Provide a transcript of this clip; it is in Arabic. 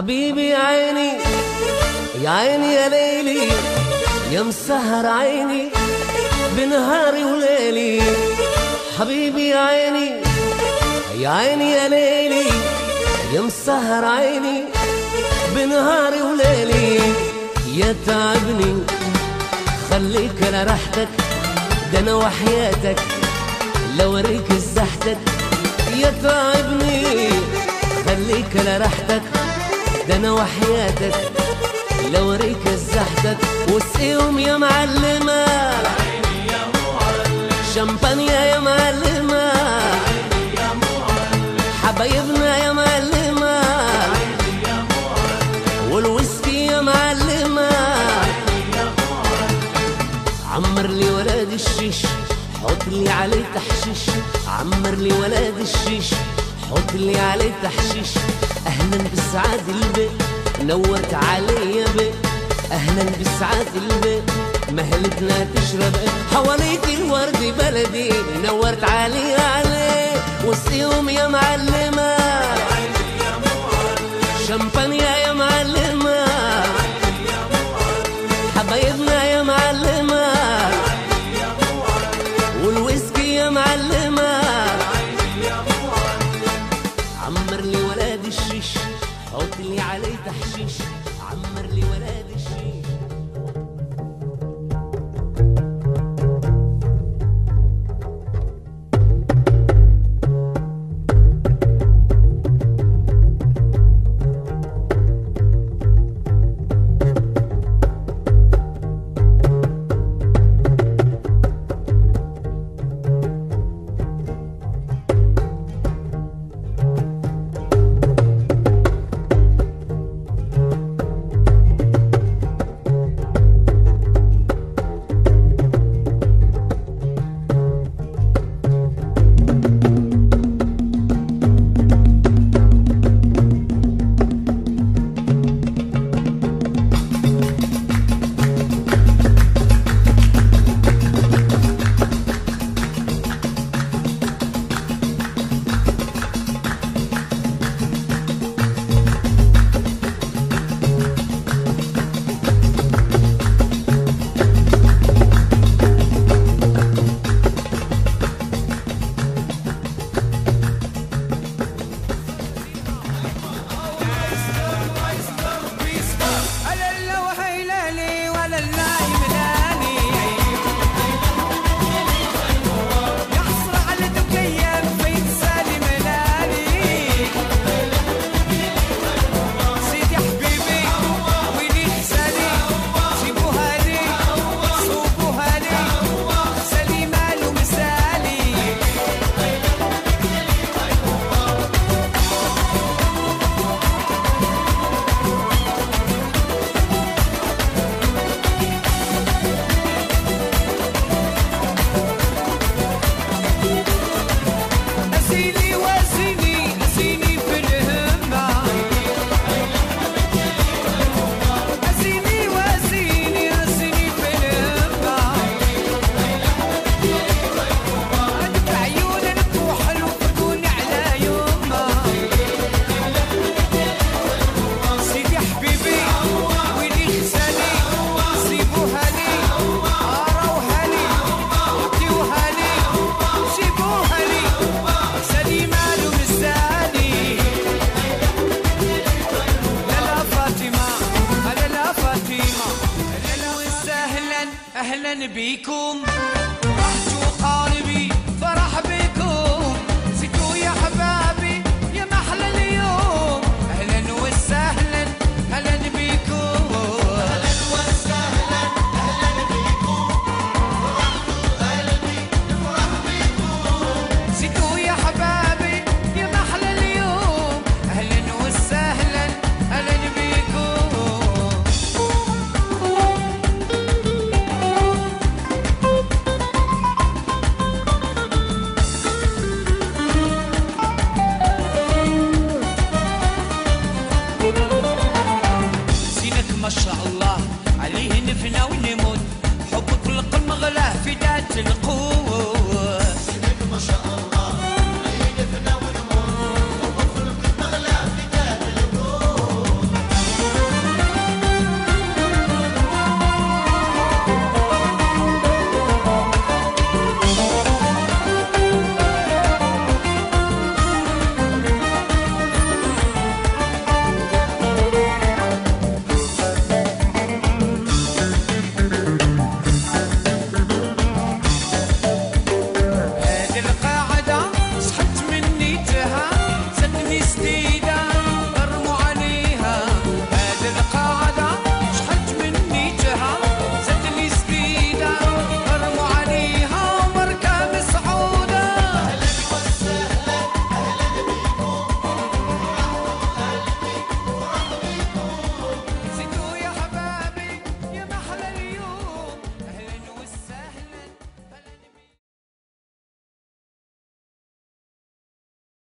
حبيبي يا عيني يا عيني يا ليلي يا مسهر عيني بنهاري وليلي. حبيبي يا عيني يا عيني يا ليلي يا مسهر عيني بنهاري وليلي. يا تعبني خليك على راحتك ده أنا وحياتك. لو اوريك زحتك يا تعبني خليك على راحتك. ده أنا وحياتك. لو اوريك زحتك واسقيهم يا معلمة. شمبانيا يا معلمة. حبايبنا يا معلمة. والويسكي يا معلمة. عمر لي ولاد الشيش حط لي عليه تحشيش. عمر لي ولاد الشيش حط لي عليه تحشيش. أهلا بالسعاد البيت نورت علي يا بيت أهلا بالسعاد البيت مهلتنا تشرب. حواليك الورد بلدي نورت علي علي. وسقيهم يا معلمة. شمبانيا يا معلمة. حبايبنا بيكم